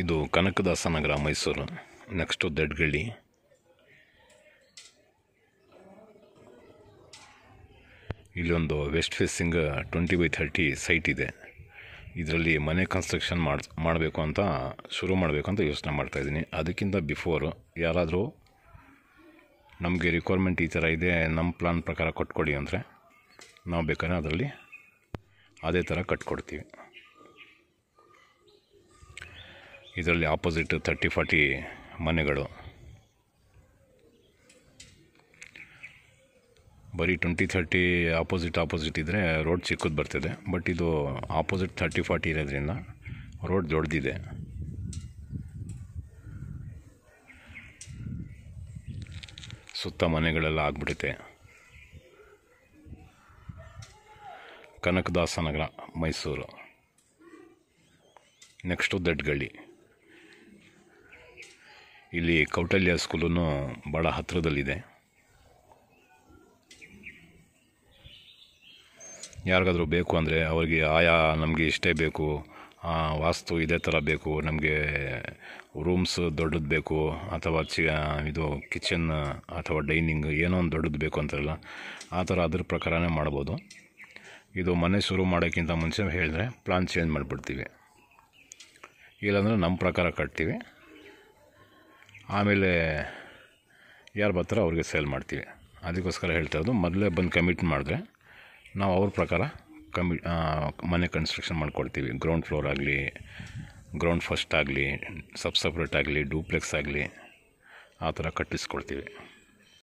ಇದು ಕನಕದಾಸ ನಗರ ಮೈಸೂರು ನೆಕ್ಸ್ಟು ದಡ್ಗಳ್ಳಿ. ಇಲ್ಲೊಂದು west facing twenty by thirty site ಇದೆ. ಇದರಲ್ಲಿ ಮನೆ ಕನ್ಸ್ಟ್ರಕ್ಷನ್ ಮಾಡಿ ಮಾಡಬೇಕು ಅಂತ ಶುರು ಮಾಡಬೇಕು ಅಂತ ಯೋಚನೆ ಮಾಡ್ತಾಯಿದ್ದೀನಿ ಅದಕ್ಕಿಂತ ಬಿಫೋರು ಯಾರಾದರೂ ನಮಗೆ ರಿಕ್ವೈರ್ಮೆಂಟ್ ಈ ಥರ ಇದೆ ನಮ್ಮ ಪ್ಲಾನ್ ಪ್ರಕಾರ ಕೊಟ್ಕೊಡಿ ಅಂದರೆ, ನಾವು ಬೇಕಾದ್ರೆ ಅದರಲ್ಲಿ ಅದೇ ಥರ ಕಟ್ಕೊಡ್ತೀವಿ. ಇದರಲ್ಲಿ ಆಪೋಸಿಟ್ ತರ್ಟಿ ಫಾರ್ಟಿ ಮನೆಗಳು. ಬರೀ ಟ್ವೆಂಟಿ ಥರ್ಟಿ ಆಪೋಸಿಟ್ ಆಪೋಸಿಟ್ ಇದ್ದರೆ ರೋಡ್ ಚಿಕ್ಕದು ಬರ್ತಿದೆ ಬಟ್ ಇದು ಆಪೋಸಿಟ್ ತರ್ಟಿ ಫಾರ್ಟಿ ಇರೋದ್ರಿಂದ ರೋಡ್ ದೊಡ್ಡದಿದೆ ಸುತ್ತ ಮನೆಗಳೆಲ್ಲ ಆಗ್ಬಿಡುತ್ತೆ. ಕನಕದಾಸ ನಗರ ಮೈಸೂರು ನೆಕ್ಸ್ಟು ದಡ್ಗಳ್ಳಿ. ಇಲ್ಲಿ ಕೌಟಲ್ಯ ಸ್ಕೂಲೂ ಭಾಳ ಹತ್ತಿರದಲ್ಲಿದೆ. ಯಾರಿಗಾದರೂ ಬೇಕು ಅಂದರೆ ಅವರಿಗೆ ಆಯಾ ನಮಗೆ ಇಷ್ಟೇ ಬೇಕು ವಾಸ್ತು ಇದೇ ಥರ ಬೇಕು, ನಮಗೆ ರೂಮ್ಸ್ ದೊಡ್ಡದು ಬೇಕು, ಅಥವಾ ಚಿ ಇದು ಕಿಚನ್ ಅಥವಾ ಡೈನಿಂಗ್ ಏನೋ ಒಂದು ದೊಡ್ಡದು ಬೇಕು ಅಂತಾರಲ್ಲ, ಆ ಥರ ಅದ್ರ ಪ್ರಕಾರನೇ ಮಾಡ್ಬೋದು. ಇದು ಮನೆ ಶುರು ಮಾಡೋಕ್ಕಿಂತ ಮುಂಚೆ ಹೇಳಿದ್ರೆ ಪ್ಲಾನ್ ಚೇಂಜ್ ಮಾಡಿಬಿಡ್ತೀವಿ. ಇಲ್ಲಾಂದರೆ ನಮ್ಮ ಪ್ರಕಾರ ಕಟ್ತೀವಿ. ಆಮೇಲೆ ಯಾರು ಬರ್ತಾರೋ ಅವ್ರಿಗೆ ಸೇಲ್ ಮಾಡ್ತೀವಿ. ಅದಕ್ಕೋಸ್ಕರ ಹೇಳ್ತಾ ಇರೋದು, ಮೊದಲೇ ಬಂದು ಕಮಿಟ್ ಮಾಡಿದ್ರೆ ನಾವು ಅವ್ರ ಪ್ರಕಾರ ಕಮಿ ಮನೆ ಕನ್ಸ್ಟ್ರಕ್ಷನ್ ಮಾಡಿಕೊಡ್ತೀವಿ. ಗ್ರೌಂಡ್ ಫ್ಲೋರ್ ಆಗಲಿ ಗ್ರೌಂಡ್ ಫಸ್ಟ್ ಆಗಲಿ ಸಬ್ ಸಪ್ರೇಟ್ ಆಗಲಿ ಡೂಪ್ಲೆಕ್ಸ್ ಆಗಲಿ, ಆ ಥರ ಕಟ್ಟಿಸ್ಕೊಡ್ತೀವಿ.